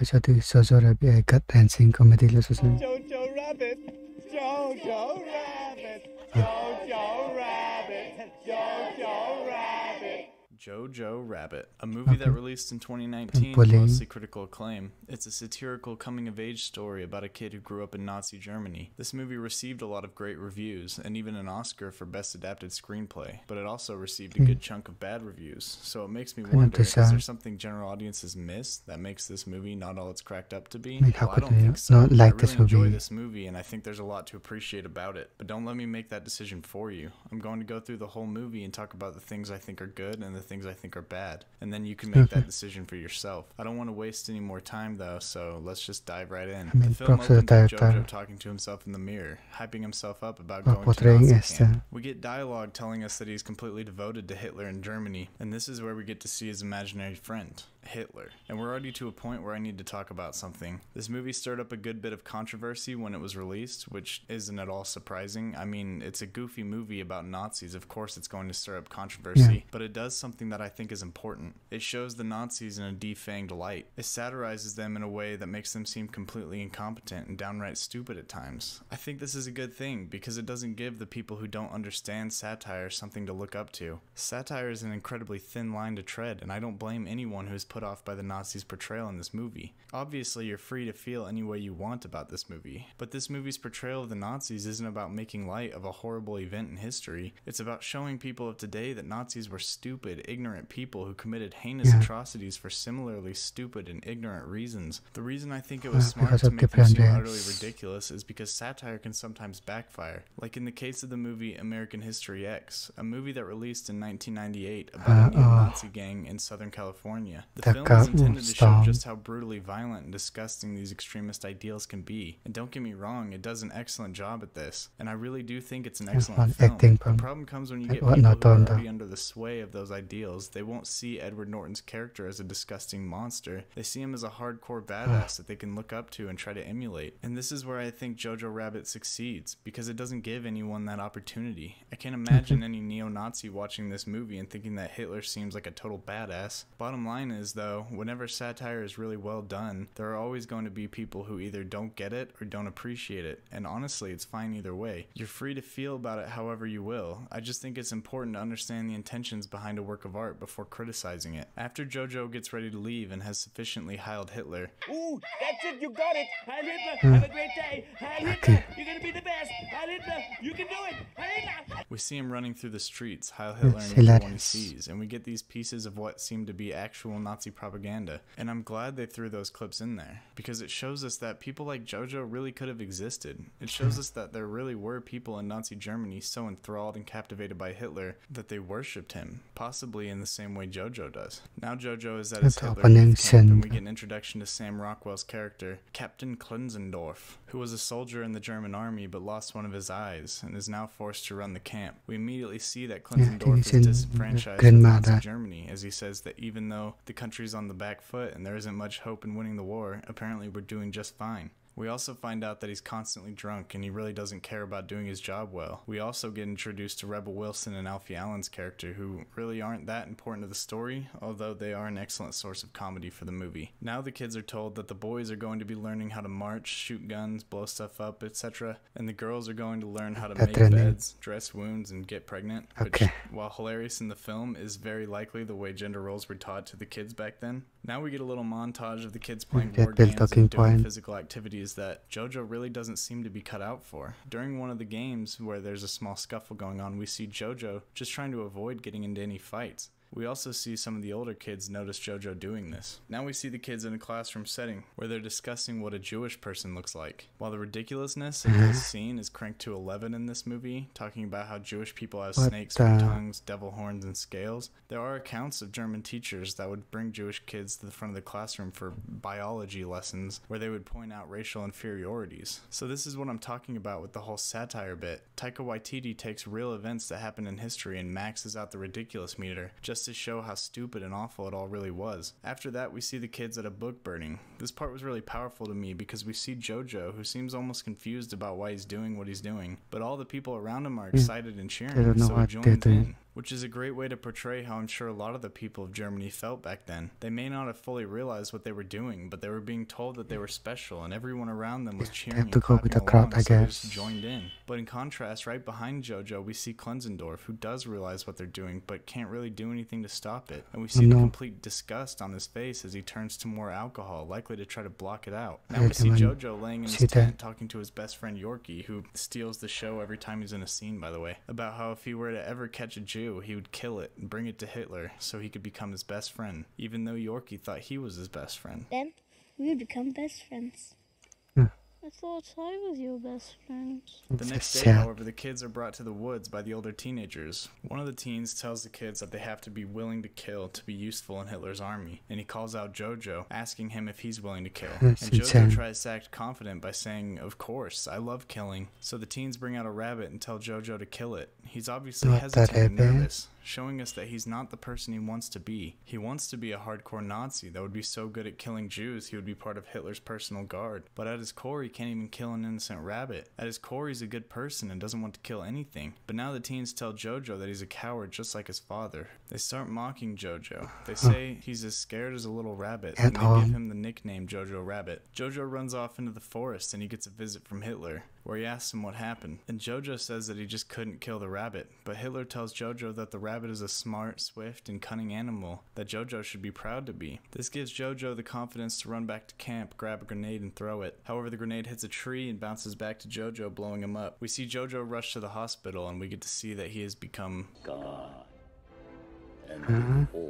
Faccio di Sosora e Cat Dancing comedy lo so se Jojo Rabbit, Jojo Rabbit, Jojo Rabbit, Jojo Rabbit. Jojo Rabbit, a movie that released in 2019 with Bullying. mostly critical acclaim. It's a satirical coming of age story about a kid who grew up in Nazi Germany. This movie received a lot of great reviews and even an Oscar for Best Adapted Screenplay, but it also received a good chunk of bad reviews. So it makes me Hmm. Wonder is there something general audiences miss that makes this movie not all it's cracked up to be? Well, I don't think so. not like I this really enjoy this movie and I think there's a lot to appreciate about it. But don't let me make that decision for you. I'm going to go through the whole movie and talk about the things I think are good and the things I think are bad. And then you can make that mm-hmm. decision for yourself. I don't want to waste any more time though, so let's just dive right in. mean, the film props to the opens with. Jojo talking to himself in the mirror, hyping himself up about going to Nazi camp. We get dialogue telling us that he's completely devoted to Hitler in Germany, and this is where we get to see his imaginary friend, Hitler. And we're already to a point where I need to talk about something. This movie stirred up a good bit of controversy when it was released, which isn't at all surprising. I mean, it's a goofy movie about Nazis. Of course, it's going to stir up controversy, Yeah. but it does something that I think is important. It shows the Nazis in a defanged light. It satirizes them in a way that makes them seem completely incompetent and downright stupid at times. I think this is a good thing because it doesn't give the people who don't understand satire something to look up to. Satire is an incredibly thin line to tread, and I don't blame anyone who is put off by the Nazis' portrayal in this movie. Obviously, you're free to feel any way you want about this movie, but this movie's portrayal of the Nazis isn't about making light of a horrible event in history. It's about showing people of today that Nazis were stupid, ignorant people who committed heinous Yeah. atrocities for similarly stupid and ignorant reasons. The reason I think it was Uh, smart to make different seem utterly ridiculous is because satire can sometimes backfire. Like in the case of the movie American History X, a movie that released in 1998 about Uh, a neo-Nazi oh. gang in Southern California. The film is intended to show just how brutally violent and disgusting these extremist ideals can be. And don't get me wrong, it does an excellent job at this. And I really do think it's an excellent film. acting The problem comes when you get people who are already under the sway of those ideals. They won't see Edward Norton's character as a disgusting monster. They see him as a hardcore badass that they can look up to and try to emulate. And this is where I think Jojo Rabbit succeeds because it doesn't give anyone that opportunity. I can't imagine any neo-Nazi watching this movie and thinking that Hitler seems like a total badass. Bottom line is though, whenever satire is really well done, there are always going to be people who either don't get it or don't appreciate it. And honestly, it's fine either way. You're free to feel about it however you will. I just think it's important to understand the intentions behind a work of art before criticizing it. After Jojo gets ready to leave and has sufficiently heiled Hitler, Ooh, that's it, you got it. Heil Hitler, have a great day. Heil Hitler, you're gonna be the best. Heil Hitler, you can do it. Heil Hitler. We see him running through the streets, Heil Hitler and everyone he sees, and we get these pieces of what seem to be actual Nazi propaganda. And I'm glad they threw those clips in there, because it shows us that people like Jojo really could have existed. It shows us that there really were people in Nazi Germany so enthralled and captivated by Hitler that they worshipped him, possibly in the same way Jojo does. Now Jojo is at his Hitler camp, and we get an introduction to Sam Rockwell's character, Captain Klenzendorf, who was a soldier in the German army but lost one of his eyes and is now forced to run the camp. We immediately see that Yeah, I think Klenzendorf he's is in disenfranchised. Germany, as he says that even though the country's on the back foot and there isn't much hope in winning the war, apparently we're doing just fine. We also find out that he's constantly drunk and he really doesn't care about doing his job well. We also get introduced to Rebel Wilson and Alfie Allen's character, who really aren't that important to the story, although they are an excellent source of comedy for the movie. Now the kids are told that the boys are going to be learning how to march, shoot guns, blow stuff up, etc., and the girls are going to learn how to That make beds, dress wounds, and get pregnant. Which, Okay. while hilarious in the film, is very likely the way gender roles were taught to the kids back then. Now we get a little montage of the kids playing board games talking and doing point. physical activities that JoJo really doesn't seem to be cut out for. During one of the games where there's a small scuffle going on, we see JoJo just trying to avoid getting into any fights. We also see some of the older kids notice JoJo doing this. Now we see the kids in a classroom setting where they're discussing what a Jewish person looks like. While the ridiculousness of this scene is cranked to 11 in this movie, talking about how Jewish people have What snakes the- with tongues, devil horns, and scales, there are accounts of German teachers that would bring Jewish kids to the front of the classroom for biology lessons where they would point out racial inferiorities. So this is what I'm talking about with the whole satire bit. Taika Waititi takes real events that happened in history and maxes out the ridiculous meter just to show how stupid and awful it all really was. After that, we see the kids at a book burning. This part was really powerful to me because we see Jojo, who seems almost confused about why he's doing what he's doing, but all the people around him are excited and cheering, so he joins in. Which is a great way to portray how I'm sure a lot of the people of Germany felt back then. They may not have fully realized what they were doing, but they were being told that they were special, and everyone around them was cheering have to go with the crowd, along, I so guess. joined in. But in contrast, right behind Jojo, we see Klenzendorf, who does realize what they're doing, but can't really do anything to stop it. And we see the no. complete disgust on his face as he turns to more alcohol, likely to try to block it out. Now we see. Jojo laying in his tent talking to his best friend Yorkie, who steals the show every time he's in a scene, by the way, about how if he were to ever catch a Jew, he would kill it and bring it to Hitler so he could become his best friend, even though Yorkie thought he was his best friend. Then we would become best friends. Hmm. I thought I was your best friend. The next just day, however, the kids are brought to the woods by the older teenagers. One of the teens tells the kids that they have to be willing to kill to be useful in Hitler's army, and he calls out Jojo, asking him if he's willing to kill. And Jojo tries to act confident by saying, Of course, I love killing. So the teens bring out a rabbit and tell Jojo to kill it. He's obviously Not hesitant and nervous, showing us that he's not the person he wants to be. He wants to be a hardcore Nazi that would be so good at killing Jews he would be part of Hitler's personal guard. But at his core, can't even kill an innocent rabbit. At his core, he's a good person and doesn't want to kill anything. But now the teens tell Jojo that he's a coward just like his father. They start mocking Jojo. They say he's as scared as a little rabbit, and they give him the nickname Jojo Rabbit. Jojo runs off into the forest and he gets a visit from Hitler, where he asks him what happened. And Jojo says that he just couldn't kill the rabbit. But Hitler tells Jojo that the rabbit is a smart, swift, and cunning animal that Jojo should be proud to be. This gives Jojo the confidence to run back to camp, grab a grenade, and throw it. However, the grenade hits a tree and bounces back to Jojo, blowing him up. We see Jojo rush to the hospital, and we get to see that he has become God and Huh? all.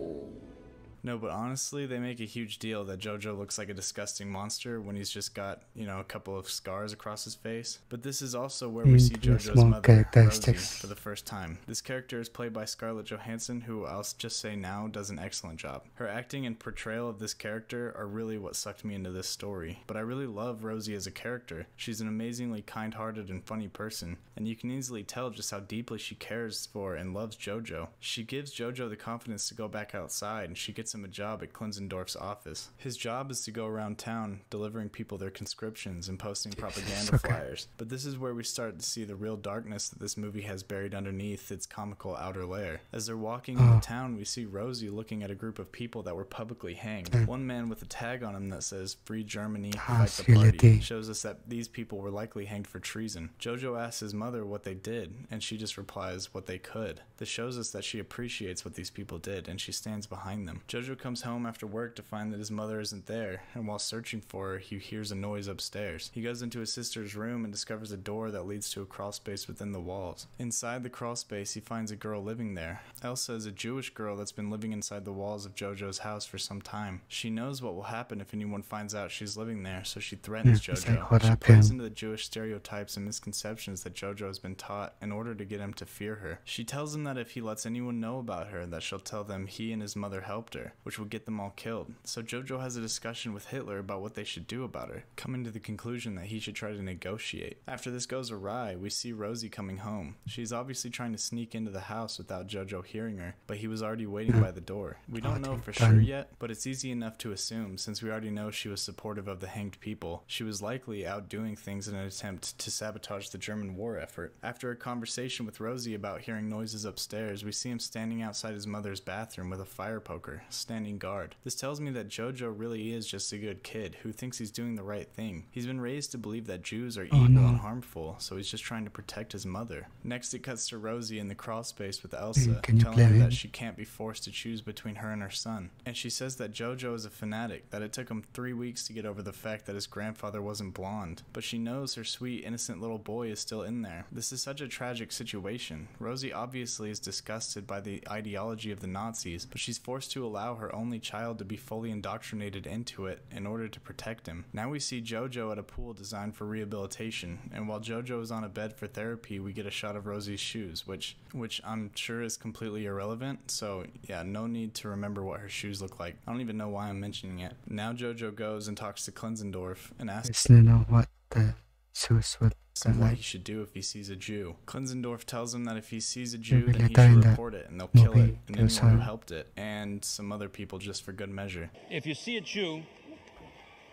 No, but honestly, they make a huge deal that JoJo looks like a disgusting monster when he's just got, you know, a couple of scars across his face. But this is also where we mm, see Into JoJo's mother, Rosie, for the first time. This character is played by Scarlett Johansson, who I'll just say now does an excellent job. Her acting and portrayal of this character are really what sucked me into this story. But I really love Rosie as a character. She's an amazingly kind-hearted and funny person, and you can easily tell just how deeply she cares for and loves JoJo. She gives JoJo the confidence to go back outside, and she gets him a job at Klenzendorf's office. His job is to go around town delivering people their conscriptions and posting propaganda Okay. flyers. But this is where we start to see the real darkness that this movie has buried underneath its comical outer layer. As they're walking in the town, we see Rosie looking at a group of people that were publicly hanged. One man with a tag on him that says "Free Germany, fight the party" shows us that these people were likely hanged for treason. Jojo asks his mother what they did, and she just replies what they could. This shows us that she appreciates what these people did, and she stands behind them. Jojo comes home after work to find that his mother isn't there, and while searching for her, he hears a noise upstairs. He goes into his sister's room and discovers a door that leads to a crawl space within the walls. Inside the crawl space, he finds a girl living there. Elsa is a Jewish girl that's been living inside the walls of Jojo's house for some time. She knows what will happen if anyone finds out she's living there, so she threatens Yeah, Jojo. like what she plays into the Jewish stereotypes and misconceptions that Jojo has been taught in order to get him to fear her. She tells him that if he lets anyone know about her, that she'll tell them he and his mother helped her, which would get them all killed. So Jojo has a discussion with Hitler about what they should do about her, coming to the conclusion that he should try to negotiate. After this goes awry, we see Rosie coming home. She's obviously trying to sneak into the house without Jojo hearing her, but he was already waiting by the door. We don't know for sure yet, but it's easy enough to assume since we already know she was supportive of the hanged people. She was likely out doing things in an attempt to sabotage the German war effort. After a conversation with Rosie about hearing noises upstairs, we see him standing outside his mother's bathroom with a fire poker, standing guard. This tells me that Jojo really is just a good kid who thinks he's doing the right thing. He's been raised to believe that Jews are evil no. and harmful, so he's just trying to protect his mother. Next, it cuts to Rosie in the crawl space with Elsa, telling her that she can't be forced to choose between her and her son. And she says that Jojo is a fanatic, that it took him three weeks to get over the fact that his grandfather wasn't blonde. But she knows her sweet, innocent little boy is still in there. This is such a tragic situation. Rosie obviously is disgusted by the ideology of the Nazis, but she's forced to allow her only child to be fully indoctrinated into it in order to protect him. Now we see Jojo at a pool designed for rehabilitation, and while Jojo is on a bed for therapy, we get a shot of Rosie's shoes, which which I'm sure is completely irrelevant. So yeah, no need to remember what her shoes look like. I don't even know why I'm mentioning it. Now Jojo goes and talks to Klenzendorf and asks what the source would him be what like. he should do if he sees a Jew. Klenzendorf tells him that if he sees a Jew, then he should report it, and they'll kill it, and anyone who helped it, and some other people just for good measure. If you see a Jew,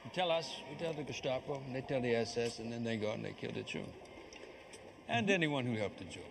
you tell us, we tell the Gestapo, and they tell the SS, and then they go and they kill the Jew. And anyone who helped the Jew.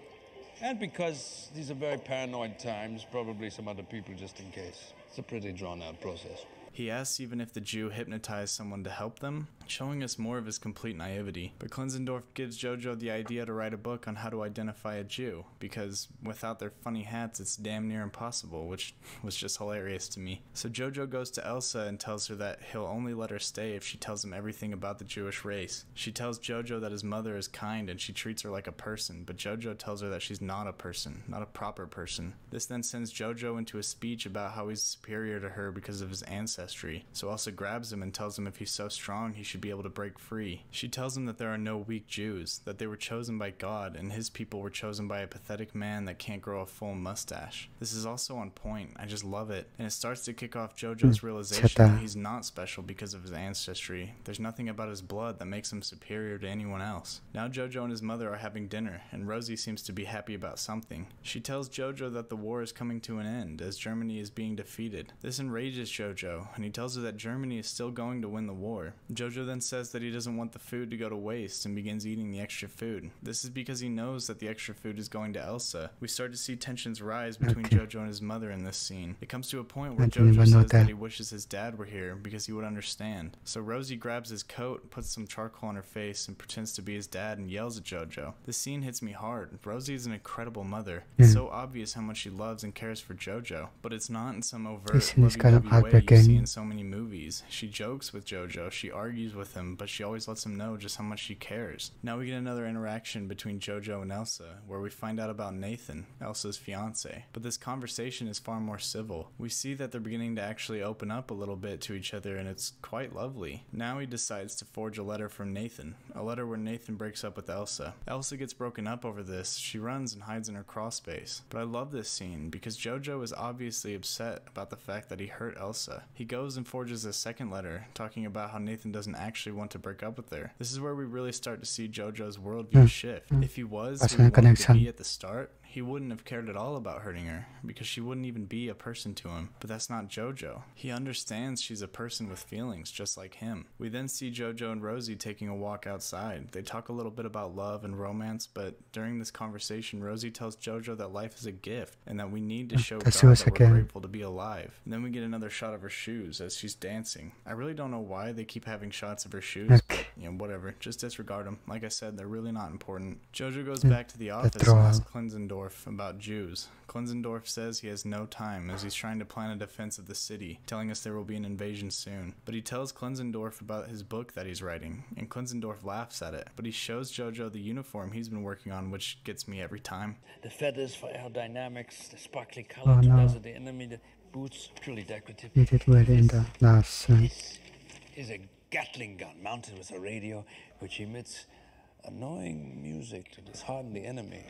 And because these are very paranoid times, probably some other people just in case. It's a pretty drawn out process. He asks even if the Jew hypnotized someone to help them, showing us more of his complete naivety. But Klenzendorf gives Jojo the idea to write a book on how to identify a Jew, because without their funny hats, it's damn near impossible, which was just hilarious to me. So Jojo goes to Elsa and tells her that he'll only let her stay if she tells him everything about the Jewish race. She tells Jojo that his mother is kind and she treats her like a person, but Jojo tells her that she's not a person, not a proper person. This then sends Jojo into a speech about how he's superior to her because of his ancestry. So Elsa grabs him and tells him if he's so strong, he should be able to break free. She tells him that there are no weak Jews, that they were chosen by God, and his people were chosen by a pathetic man that can't grow a full mustache. This is also on point. I just love it. And it starts to kick off Jojo's mm, realization that he's not special because of his ancestry. There's nothing about his blood that makes him superior to anyone else. Now Jojo and his mother are having dinner, and Rosie seems to be happy about something. She tells Jojo that the war is coming to an end as Germany is being defeated. This enrages Jojo, and he tells her that Germany is still going to win the war. Jojo then says that he doesn't want the food to go to waste and begins eating the extra food. This is because he knows that the extra food is going to Elsa. We start to see tensions rise between Okay. Jojo and his mother in this scene. It comes to a point where Jojo says that that. he wishes his dad were here because he would understand. So Rosie grabs his coat, puts some charcoal on her face, and pretends to be his dad and yells at Jojo. This scene hits me hard. Rosie is an incredible mother. It's Yeah. so obvious how much she loves and cares for Jojo, but it's not in some overt, This scene is kind of lovey-dovey way you see. In so many movies. She jokes with Jojo, she argues with him, but she always lets him know just how much she cares. Now we get another interaction between Jojo and Elsa, where we find out about Nathan, Elsa's fiance. But this conversation is far more civil. We see that they're beginning to actually open up a little bit to each other, and it's quite lovely. Now he decides to forge a letter from Nathan, a letter where Nathan breaks up with Elsa. Elsa gets broken up over this. She runs and hides in her crawl space. But I love this scene because Jojo is obviously upset about the fact that he hurt Elsa. He goes and forges a second letter talking about how Nathan doesn't actually want to break up with her. This is where we really start to see Jojo's worldview hmm. shift. Hmm. If he was he wanted to connection. be at the start, he wouldn't have cared at all about hurting her because she wouldn't even be a person to him. But that's not Jojo. He understands she's a person with feelings just like him. We then see Jojo and Rosie taking a walk outside. They talk a little bit about love and romance, but during this conversation, Rosie tells Jojo that life is a gift and that we need to show God that we're grateful to be alive. And then we get another shot of her shoes as she's dancing. I really don't know why they keep having shots of her shoes. Okay. You know, whatever. Just disregard them. Like I said, they're really not important. Jojo goes back to the office and asks out. Klenzendorf about Jews. Klenzendorf says he has no time as he's trying to plan a defense of the city, telling us there will be an invasion soon. But he tells Klenzendorf about his book that he's writing, and Klenzendorf laughs at it. But he shows Jojo the uniform he's been working on, which gets me every time. The feathers for aerodynamics, the sparkly color Oh, to no. dazzle the enemy, the boots truly decorative. He did well in the last sense. This is a Gatling gun mounted with a radio which emits annoying music to dishearten the enemy.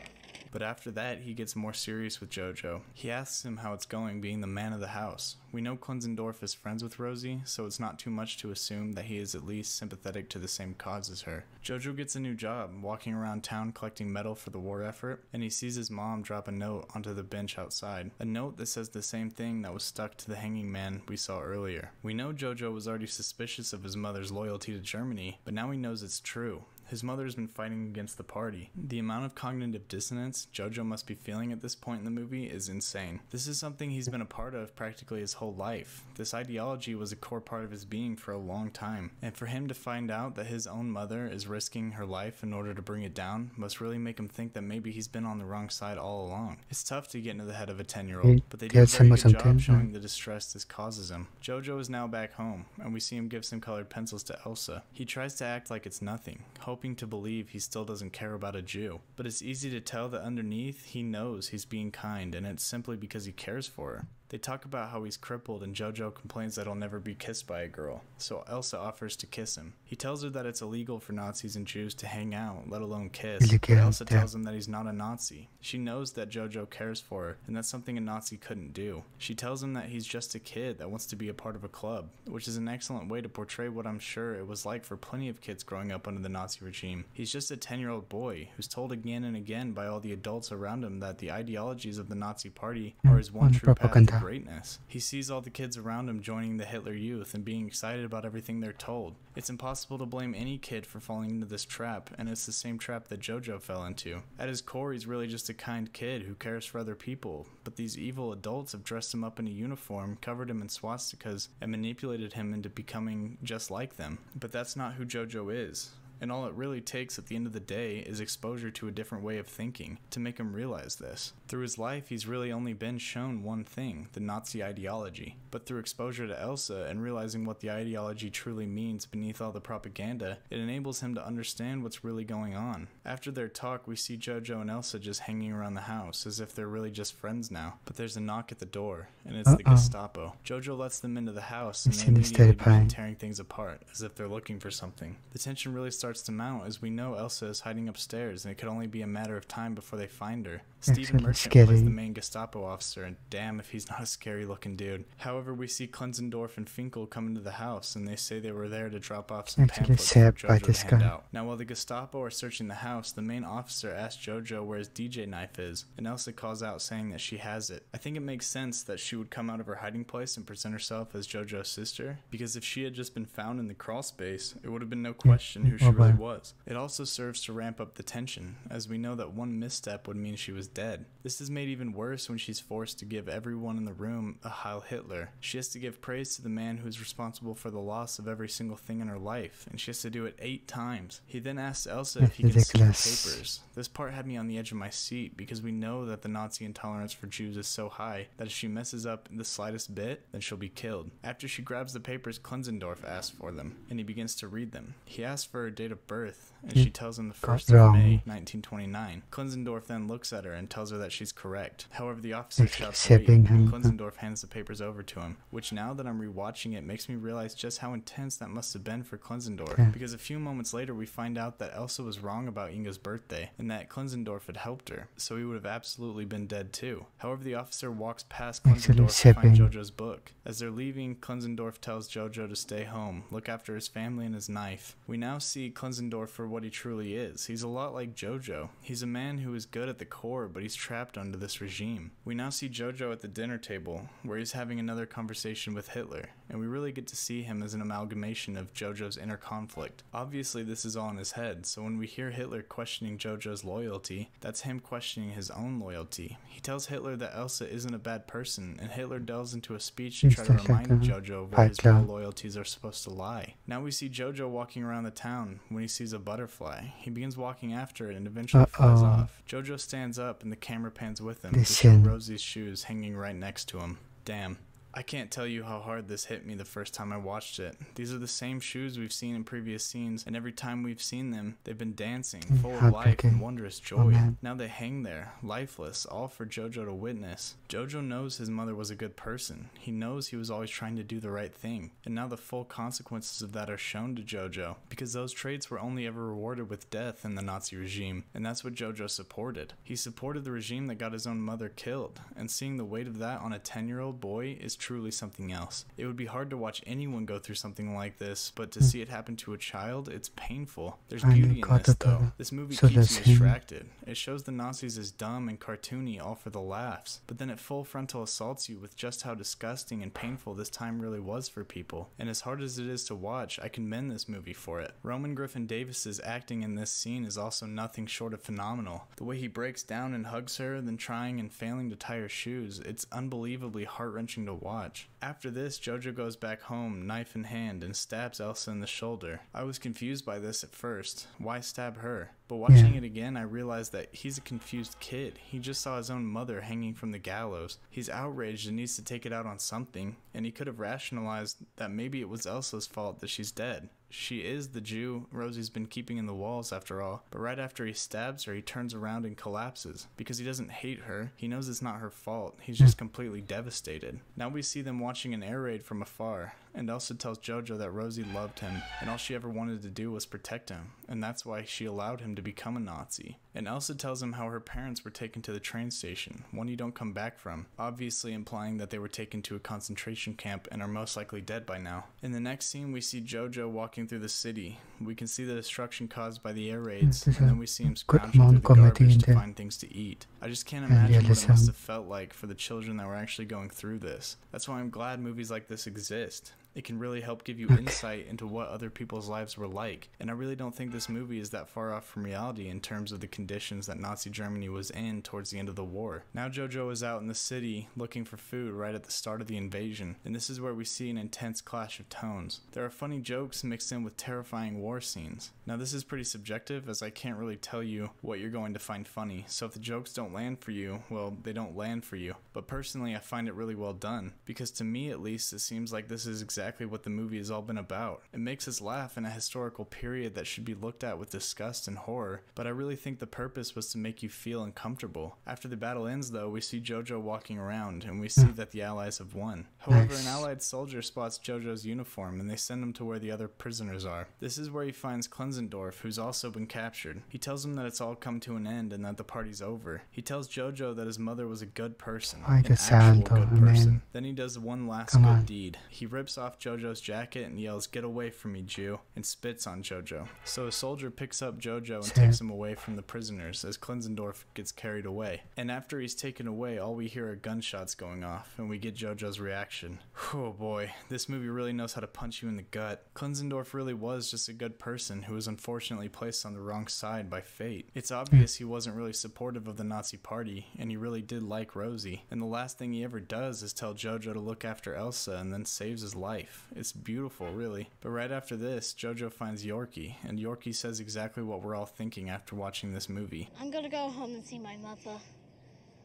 But after that, he gets more serious with Jojo. He asks him how it's going being the man of the house. We know Klenzendorf is friends with Rosie, so it's not too much to assume that he is at least sympathetic to the same cause as her. Jojo gets a new job, walking around town collecting metal for the war effort, and he sees his mom drop a note onto the bench outside. A note that says the same thing that was stuck to the hanging man we saw earlier. We know Jojo was already suspicious of his mother's loyalty to Germany, but now he knows it's true. His mother's been fighting against the party. The amount of cognitive dissonance Jojo must be feeling at this point in the movie is insane. This is something he's been a part of practically his whole life. This ideology was a core part of his being for a long time. And for him to find out that his own mother is risking her life in order to bring it down must really make him think that maybe he's been on the wrong side all along. It's tough to get into the head of a 10 year old, but they do a very good job showing the distress this causes him. Jojo is now back home, and we see him give some colored pencils to Elsa. He tries to act like it's nothing, hoping to believe he still doesn't care about a Jew. But it's easy to tell that underneath, he knows he's being kind, and it's simply because he cares for her. They talk about how he's crippled, and Jojo complains that he'll never be kissed by a girl, so Elsa offers to kiss him. He tells her that it's illegal for Nazis and Jews to hang out, let alone kiss. But Elsa tells him that he's not a Nazi. She knows that Jojo cares for her, and that's something a Nazi couldn't do. She tells him that he's just a kid that wants to be a part of a club, which is an excellent way to portray what I'm sure it was like for plenty of kids growing up under the Nazi regime. He's just a 10 year old boy who's told again and again by all the adults around him that the ideologies of the Nazi party hmm. are his one hmm. true path to greatness. He sees all the kids around him joining the Hitler Youth and being excited about everything they're told. It's impossible to blame any kid for falling into this trap, and it's the same trap that JoJo fell into. At his core, he's really just a kind kid who cares for other people, but these evil adults have dressed him up in a uniform, covered him in swastikas, and manipulated him into becoming just like them. But that's not who JoJo is. And all it really takes at the end of the day is exposure to a different way of thinking to make him realize this. Through his life, he's really only been shown one thing the Nazi ideology. But through exposure to Elsa and realizing what the ideology truly means beneath all the propaganda, it enables him to understand what's really going on. After their talk, we see Jojo and Elsa just hanging around the house as if they're really just friends now. But there's a knock at the door, and it's the Uh-oh. Gestapo. Jojo lets them into the house and they immediately begin tearing things apart as if they're looking for something. The tension really starts to mount as we know Elsa is hiding upstairs and it could only be a matter of time before they find her. Stephen Excellent, Merchant scary. plays the main Gestapo officer and damn if he's not a scary looking dude. However, we see Klenzendorf and Finkel come into the house and they say they were there to drop off some Actually pamphlets for sad by Jojo to this hand guy. out. Now while the Gestapo are searching the house, the main officer asks Jojo where his DJ knife is, and Elsa calls out saying that she has it. I think it makes sense that she would come out of her hiding place and present herself as Jojo's sister, because if she had just been found in the crawl space, it would have been no question who she really was. It also serves to ramp up the tension, as we know that one misstep would mean she was dead. This is made even worse when she's forced to give everyone in the room a Heil Hitler. She has to give praise to the man who's responsible for the loss of every single thing in her life, and she has to do it eight times. He then asks Elsa if he can see the papers. This part had me on the edge of my seat because we know that the Nazi intolerance for Jews is so high that if she messes up the slightest bit, then she'll be killed. After she grabs the papers, Klenzendorf asks for them, and he begins to read them. He asks for her date of birth, and she tells him the 1st of. May, 1929. Klenzendorf then looks at her and tells her that she's correct. However, the officer shouts wait, and. Klenzendorf hands the papers over to him, which now that I'm rewatching it makes me realize just how intense that must have been for Klenzendorf. Yeah. Because a few moments later, we find out that Elsa was wrong about Inga's birthday and that Klenzendorf had helped her, so he would have absolutely been dead too. However, the officer walks past Klenzendorf to find. Jojo's book. As they're leaving, Klenzendorf tells Jojo to stay home, look after his family and his knife. We now see Klenzendorf for what he truly is. He's a lot like Jojo. He's a man who is good at the core, but he's trapped under this regime. We now see Jojo at the dinner table, where he's having another conversation with Hitler, and we really get to see him as an amalgamation of Jojo's inner conflict. Obviously, this is all in his head, so when we hear Hitler questioning Jojo's loyalty, that's him questioning his own loyalty. He tells Hitler that Elsa isn't a bad person, and Hitler delves into a speech to try to remind Jojo of where his real loyalties are supposed to lie. Now we see Jojo walking around the town when he sees a butterfly. He begins walking after it and eventually flies Uh-oh. off. Jojo stands up and the camera pans with him to show. Rosie's shoes hanging right next to him. Damn. I can't tell you how hard this hit me the first time I watched it. These are the same shoes we've seen in previous scenes, and every time we've seen them, they've been dancing, mm, full of life and wondrous Oh, joy. man. now they hang there, lifeless, all for Jojo to witness. Jojo knows his mother was a good person. He knows he was always trying to do the right thing, and now the full consequences of that are shown to Jojo, because those traits were only ever rewarded with death in the Nazi regime, and that's what Jojo supported. He supported the regime that got his own mother killed, and seeing the weight of that on a 10 year old boy is truly something else. It would be hard to watch anyone go through something like this, but to see it happen to a child, it's painful. There's beauty in this, though. This movie so keeps you distracted. It shows the Nazis as dumb and cartoony, all for the laughs, but then it full frontal assaults you with just how disgusting and painful this time really was for people. And as hard as it is to watch, I commend this movie for it. Roman Griffin Davis's acting in this scene is also nothing short of phenomenal. The way he breaks down and hugs her, then trying and failing to tie her shoes, it's unbelievably heart wrenching to watch. After this, Jojo goes back home, knife in hand, and stabs Elsa in the shoulder. I was confused by this at first. Why stab her? But watching Yeah. it again, I realized that he's a confused kid. He just saw his own mother hanging from the gallows. He's outraged and needs to take it out on something, and he could have rationalized that maybe it was Elsa's fault that she's dead. She is the Jew Rosie's been keeping in the walls after all, but right after he stabs her, he turns around and collapses. Because he doesn't hate her, he knows it's not her fault. He's just completely devastated. Now we see them watching an air raid from afar, and Elsa tells Jojo that Rosie loved him, and all she ever wanted to do was protect him, and that's why she allowed him to become a Nazi. And Elsa tells him how her parents were taken to the train station, one you don't come back from, obviously implying that they were taken to a concentration camp and are most likely dead by now. In the next scene, we see Jojo walking walking through the city. We can see the destruction caused by the air raids, and then we see him scrounging through the garbage to find things to eat. I just can't imagine what it must have felt like for the children that were actually going through this. That's why I'm glad movies like this exist. It can really help give you insight into what other people's lives were like. And I really don't think this movie is that far off from reality in terms of the conditions that Nazi Germany was in towards the end of the war. Now Jojo is out in the city looking for food right at the start of the invasion, and this is where we see an intense clash of tones. There are funny jokes mixed in with terrifying war scenes. Now this is pretty subjective as I can't really tell you what you're going to find funny. So if the jokes don't land for you, well, they don't land for you. But personally, I find it really well done because to me at least it seems like this is exactly what the movie has all been about. It makes us laugh in a historical period that should be looked at with disgust and horror, but I really think the purpose was to make you feel uncomfortable. After the battle ends though, we see Jojo walking around and we see that the allies have won. However, Nice. an allied soldier spots Jojo's uniform and they send him to where the other prisoners are. This is where he finds Klenzendorf, who's also been captured. He tells him that it's all come to an end and that the party's over. He tells Jojo that his mother was a good person, Why an actual sad good person. Then he does one last Come good on. deed. He rips off Jojo's jacket and yells, Get away from me, Jew, and spits on Jojo. So a soldier picks up Jojo and takes him away from the prisoners as Klenzendorf gets carried away. And after he's taken away, all we hear are gunshots going off, and we get Jojo's reaction. Oh boy, this movie really knows how to punch you in the gut. Klenzendorf really was just a good person who was unfortunately placed on the wrong side by fate. It's obvious he wasn't really supportive of the Nazi party, and he really did like Rosie. And the last thing he ever does is tell Jojo to look after Elsa and then saves his life. It's beautiful, really. But right after this, Jojo finds Yorkie, and Yorkie says exactly what we're all thinking after watching this movie. I'm gonna go home and see my mother.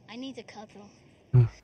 I need a cuddle.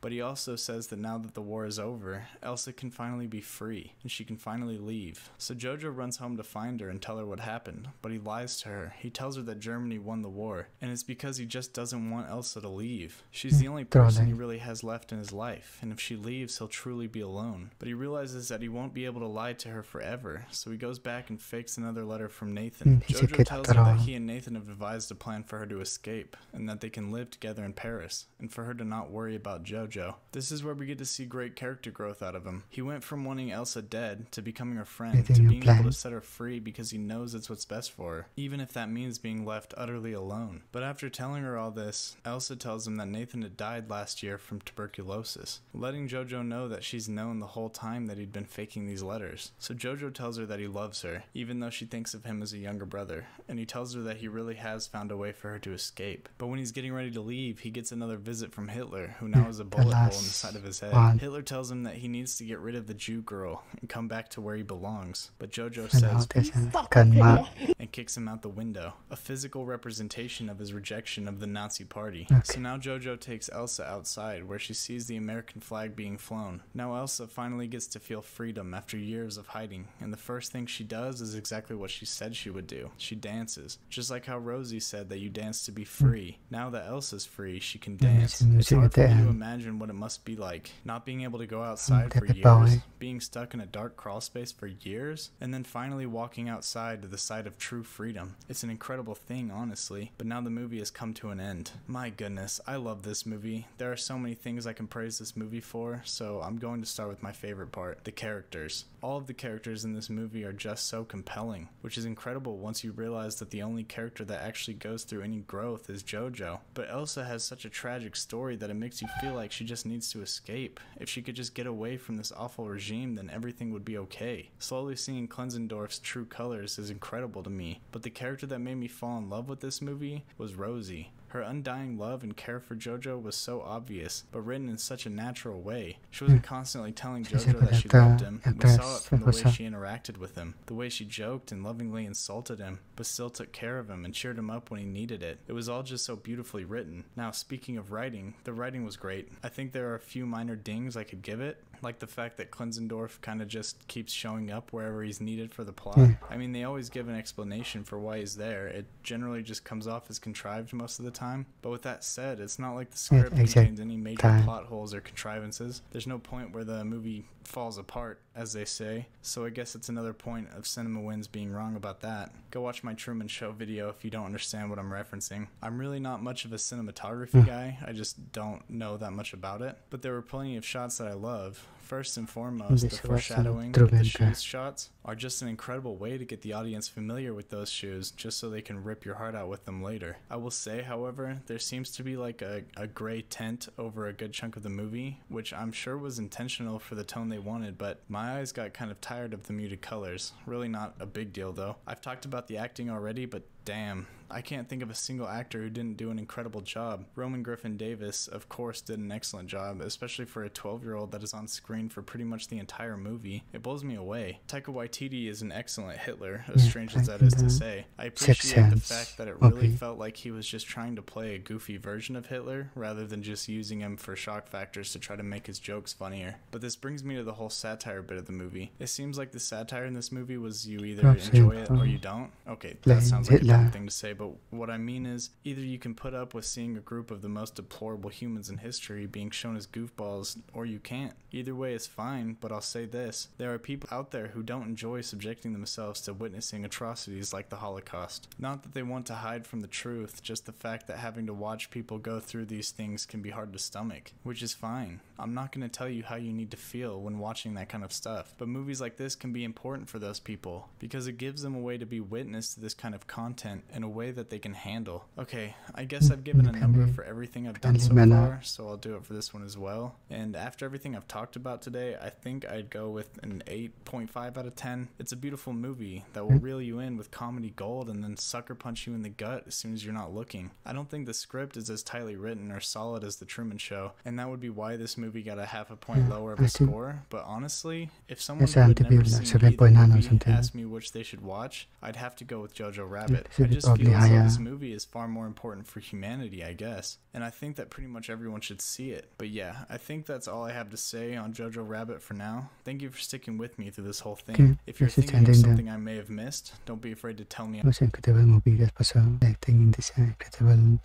But he also says that now that the war is over, Elsa can finally be free, and she can finally leave. So Jojo runs home to find her and tell her what happened, but he lies to her. He tells her that Germany won the war, and it's because he just doesn't want Elsa to leave. She's the only person he really has left in his life, and if she leaves, he'll truly be alone. But he realizes that he won't be able to lie to her forever, so he goes back and fakes another letter from Nathan. Mm, Jojo tells her that he and Nathan have devised a plan for her to escape, and that they can live together in Paris, and for her to not worry about Jojo. This is where we get to see great character growth out of him. He went from wanting Elsa dead to becoming her friend Anything to you being able to set her free because he knows it's what's best for her, even if that means being left utterly alone. But after telling her all this, Elsa tells him that Nathan had died last year from tuberculosis, letting Jojo know that she's known the whole time that he'd been faking these letters. So Jojo tells her that he loves her, even though she thinks of him as a younger brother, and he tells her that he really has found a way for her to escape. But when he's getting ready to leave, he gets another visit from Hitler, who now has a bullet hole in the side of his head. one. Hitler tells him that he needs to get rid of the Jew girl and come back to where he belongs. But Jojo says, har det sen kan man and kicks him out the window, a physical representation of his rejection of the Nazi party. Okay. So now Jojo takes Elsa outside where she sees the American flag being flown. Now Elsa finally gets to feel freedom after years of hiding, and the first thing she does is exactly what she said she would do. She dances, just like how Rosie said that you dance to be free. Now that Elsa's free, she can dance. music It's hard at for the me to end. Imagine what it must be like, not being able to go outside for years, being stuck in a dark crawl space for years, and then finally walking outside to the side of true freedom. It's an incredible thing, honestly, but now the movie has come to an end. My goodness, I love this movie. There are so many things I can praise this movie for, so I'm going to start with my favorite part the characters. All of the characters in this movie are just so compelling, which is incredible once you realize that the only character that actually goes through any growth is JoJo. But Elsa has such a tragic story that it makes you feel like she just needs to escape. If she could just get away from this awful regime, then everything would be okay. Slowly seeing Klenzendorf's true colors is incredible to me, but the character that made me fall in love with this movie was Rosie. Her undying love and care for Jojo was so obvious, but written in such a natural way. She wasn't constantly telling Jojo that she loved him. We saw it from the way she interacted with him, the way she joked and lovingly insulted him, but still took care of him and cheered him up when he needed it. It was all just so beautifully written. Now, speaking of writing, the writing was great. I think there are a few minor dings I could give it, like the fact that Klenzendorf kind of just keeps showing up wherever he's needed for the plot. Hmm. I mean, they always give an explanation for why he's there. It generally just comes off as contrived most of the time. But with that said, it's not like the hmm, script exact contains any major time. plot holes or contrivances. There's no point where the movie falls apart, as they say. So I guess it's another point of Cinema Wins being wrong about that. Go watch my Truman Show video if you don't understand what I'm referencing. I'm really not much of a cinematography hmm. guy. I just don't know that much about it. But there were plenty of shots that I love. First and foremost, the foreshadowing the shoes shots are just an incredible way to get the audience familiar with those shoes just so they can rip your heart out with them later. I will say, however, there seems to be like a, a gray tint over a good chunk of the movie, which I'm sure was intentional for the tone they wanted, but my eyes got kind of tired of the muted colors. Really not a big deal though. I've talked about the acting already, but damn, I can't think of a single actor who didn't do an incredible job. Roman Griffin Davis, of course, did an excellent job, especially for a 12 year old that is on screen for pretty much the entire movie. It blows me away. Taika Waititi is an excellent Hitler, as Yeah, strange as that is to say. I appreciate the fact that it really okay. felt like he was just trying to play a goofy version of Hitler rather than just using him for shock factors to try to make his jokes funnier. But this brings me to the whole satire bit of the movie. It seems like the satire in this movie was you either enjoy it or you don't. Okay, that sounds like a Hitler. thing to say, but what I mean is either you can put up with seeing a group of the most deplorable humans in history being shown as goofballs, or you can't. Either way is fine, but I'll say this there are people out there who don't enjoy subjecting themselves to witnessing atrocities like the Holocaust. Not that they want to hide from the truth, just the fact that having to watch people go through these things can be hard to stomach, which is fine. I'm not going to tell you how you need to feel when watching that kind of stuff, but movies like this can be important for those people because it gives them a way to be witness to this kind of content in a way that they can handle. Okay, I guess I've given a number for everything I've done so far, so I'll do it for this one as well. And after everything I've talked about today, I think I'd go with an 8.5 out of 10. It's a beautiful movie that will hmm. reel you in with comedy gold and then sucker punch you in the gut as soon as you're not looking. I don't think the script is as tightly written or solid as The Truman Show, and that would be why this movie got a half a point lower of a score. But honestly, if someone who had never seen seven either point nine or movie something. asked me which they should watch, I'd have to go with Jojo Rabbit. Should I just feel probably as though higher. this movie is far more important for humanity, I guess. And I think that pretty much everyone should see it. But yeah, I think that's all I have to say on Jojo Rabbit for now. Thank you for sticking with me through this whole thing. Okay, If you're this is thinking of something I may have missed, don't be afraid to tell me. It was an incredible movie that was uh, acting in this uh, incredible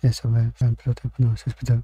a protagonist hospital.